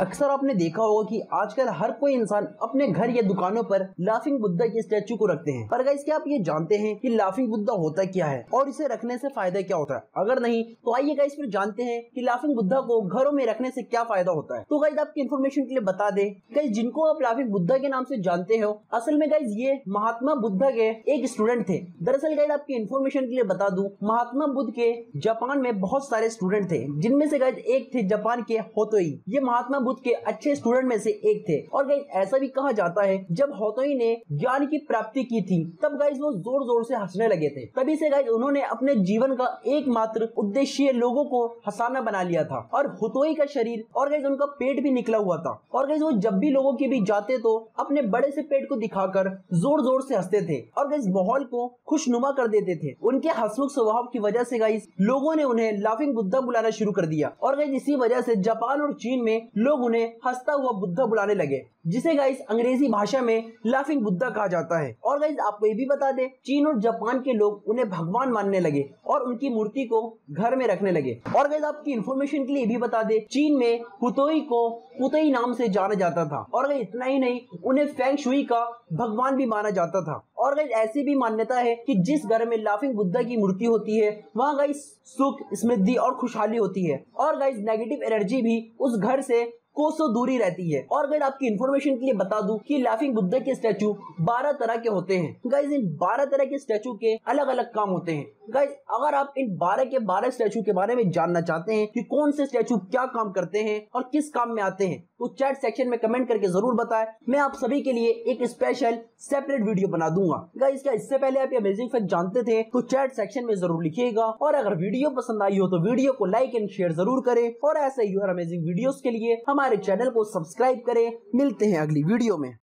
अक्सर आपने देखा होगा कि आजकल हर कोई इंसान अपने घर या दुकानों पर लाफिंग बुद्धा के स्टैचू को रखते हैं। पर गाइस क्या आप ये जानते हैं कि लाफिंग बुद्धा होता क्या है? और इसे रखने से फ़ायदा क्या होता है? अगर नहीं तो आइए गाइस फिर जानते हैं कि लाफिंग बुद्धा को घरों में रखने से क्या फ़ायदा होता है। तो गाइस आपकी इन्फॉर्मेशन के लिए बता दे गाइस जिनको आप लाफिंग बुद्धा के नाम से जानते हो, असल में गाइस ये महात्मा बुद्धा के एक स्टूडेंट थे। दरअसल गाइस आपकी इन्फॉर्मेशन के लिए बता दू, महात्मा बुद्ध के जापान में बहुत सारे स्टूडेंट थे, जिनमें से गाइस एक थे जापान के होतोई ये महात्मा बुद्ध के अच्छे स्टूडेंट में से एक थे। और गाइस ऐसा भी कहा जाता है, जब होतोई ने ज्ञान की प्राप्ति की थी, तब गाइस वो ज़ोर ज़ोर से हंसने लगे थे। तभी से गाइस उन्होंने अपने जीवन का एकमात्र उद्देश्य लोगों को हंसाना बना लिया था। और हुतोई का शरीर, और गाइस उनका पेट भी निकला हुआ था। और गाइस वो जब भी लोगों के बीच जाते तो अपने बड़े से पेट को दिखाकर ज़ोर ज़ोर से हँसते थे। और गाइस माहौल को खुशनुमा कर देते थे। उनके हंसमुख स्वभाव की वजह से गाइस लोगों ने उन्हें लाफिंग बुद्धा बुलाना शुरू कर दिया। और गाइस इसी वजह से जापान और चीन में लोग उन्हें हंसता हुआ बुद्धा बुलाने लगे, जिसे गाइस अंग्रेज़ी भाषा में लाफिंग बुद्धा कहा जाता है। और गाइस आपको ये भी बता दे, चीन और जापान के लोग उन्हें भगवान मानने लगे और उनकी मूर्ति को घर में रखने लगे। और गाइस आपकी इन्फॉर्मेशन के लिए भी बता दे, चीन में हुतोई को पुतई नाम से जाना जाता था। और गाइस इतना ही नहीं, उन्हें फेंग शुई का भगवान भी माना जाता था। और गाइस ऐसी भी मान्यता है कि जिस घर में लाफिंग बुद्धा की मूर्ति होती है, वहाँ गाइस सुख, समृद्धि और खुशहाली होती है। और गाइस नेगेटिव एनर्जी भी उस घर से कोसों दूरी रहती है। और अगर आपकी इन्फॉर्मेशन के लिए बता दूँ कि लाफिंग बुद्धा के स्टैचू 12 तरह के होते हैं। गाइज़ इन 12 तरह के स्टैचू के अलग अलग काम होते हैं। गाइज़ अगर आप इन 12 के 12 स्टैचू के बारे में जानना चाहते हैं कि कौन से स्टैचू क्या काम करते हैं और किस काम में आते हैं तो चैट सेक्शन में कमेंट करके ज़रूर बताएँ। मैं आप सभी के लिए एक स्पेशल सेपरेट वीडियो बना दूँगा। गाइज़ क्या इससे पहले आप अमेजिंग फैक्ट जानते थे तो चैट सेक्शन में ज़रूर लिखिएगा। और अगर वीडियो पसंद आई हो तो वीडियो को लाइक एंड शेयर ज़रूर करें। और ऐसे ही और अमेजिंग वीडियोस के लिए हमारे चैनल को सब्सक्राइब करें। मिलते हैं अगली वीडियो में।